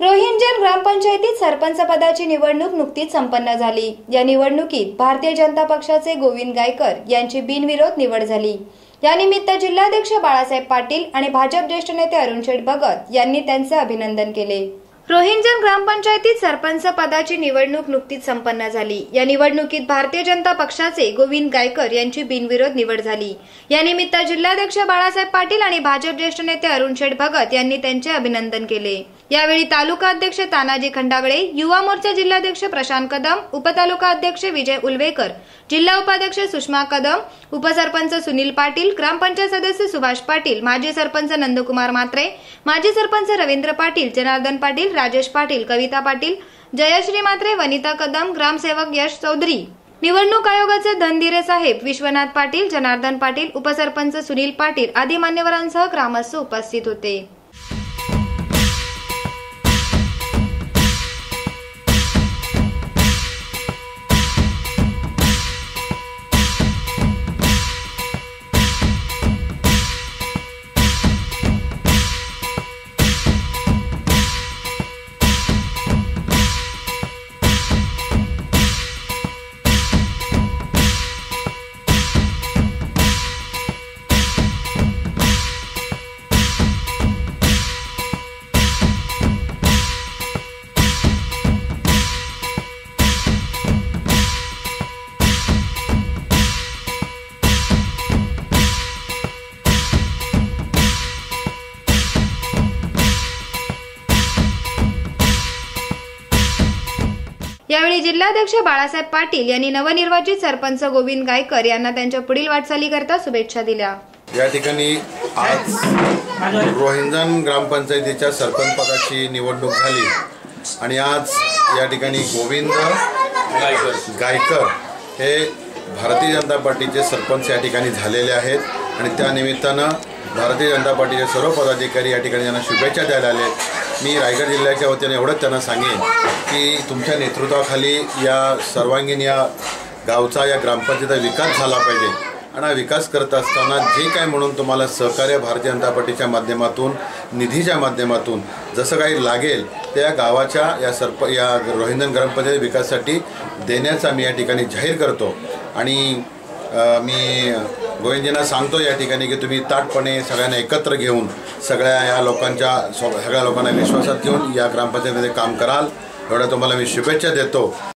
रोहिंजन ग्रामपंचायतीत सरपंच पदाची निवडणूक नुकतीच संपन्न झाली. या निवडणुकीत भारतीय जनता पक्षाचे गोविंद गायकर यांची बिनविरोध निवड झाली. यानिमित्त जिल्हाध्यक्ष बाळासाहेब पाटील आणि भाजप ज्येष्ठ नेते अरुण शेठ भगत यांनी त्यांचे अभिनंदन केले. रोहिंजन ग्रामपंचायतीत सरपंच पदाची निवडणूक नुकतीच संपन्न झाली. या निवडणुकीत भारतीय जनता पक्षाचे गोविंद गायकर यांची बिनविरोध निवड झाली. यानिमित्त जिल्हाध्यक्ष बाळासाहेब पाटील आणि भाजप ज्येष्ठ नेते अरुण शेठ भगत यांनी त्यांचे अभिनंदन केले. यावेळी तालुका अध्यक्ष तानाजी खंडागळे युवा मोर्चा जिल्हाध्यक्ष प्रशांत कदम उपतालुका अध्यक्ष विजय उलवेकर जिल्हा उपाध्यक्ष सुषमा कदम उपसरपंच सुनील पाटील ग्रामपंचायत सदस्य सुभाष पाटील माजी सरपंच नंदकुमार मात्रे माजी सरपंच रवींद्र पाटील जनार्दन पाटील राजेश पाटील कविता पाटील जयश्री मात्रे वनिता कदम ग्रामसेवक यश चौधरी. निवडणूक आयोगाचे धनदिरे साहेब विश्वनाथ पाटील जनार्दन पाटील उपसरपंच सुनील पाटील आदी मान्यवरांसह ग्रामस्थ उपस्थित होते. यावेळी जिल्हाध्यक्ष बाळासाहेब पाटील यांनी नवनिर्वाचित सरपंच गोविंद गायकर यांना त्यांच्या पुढील वाटचालीकरता शुभेच्छा दिल्या. या ठिकाणी आज रोहिंजन ग्रामपंचायतीच्या सरपंच पदाची निवडणूक झाली. आणि आज या ठिकाणी गोविंद गायकर हे भारतीय जनता पार्टीचे सरपंच या ठिकाणी झालेले आहेत. आणि त्या निमित्तानं भारतीय जनता पार्टीचे सर्व पदाधिकारी या ठिकाणी त्यांना शुभेच्छा द्यायला आले. मी रायगड जिल्ह्याच्या वतीने एवढंच त्यांना सांगेन की तुमच्या नेतृत्वाखाली या सर्वांगीण या गावचा या ग्रामपंचायतीचा विकास झाला पाहिजे. आणि हा विकास करत असताना जे काय म्हणून तुम्हाला सहकार्य भारतीय जनता पार्टीच्या माध्यमातून निधीच्या माध्यमातून जसं काही लागेल त्या गावाच्या या सरप या रोहिंदन ग्रामपंचायत विकासासाठी देण्याचा मी या ठिकाणी जाहीर करतो. आणि मी गोविंदजींना सांगतो या ठिकाणी की तुम्ही ताटपणे सगळ्यांना एकत्र घेऊन सगळ्या या लोकांच्या सगळ्या लोकांना विश्वासात घेऊन या ग्रामपंचायतीमध्ये काम कराल. एवढ्या तुम्हाला मी शुभेच्छा देतो.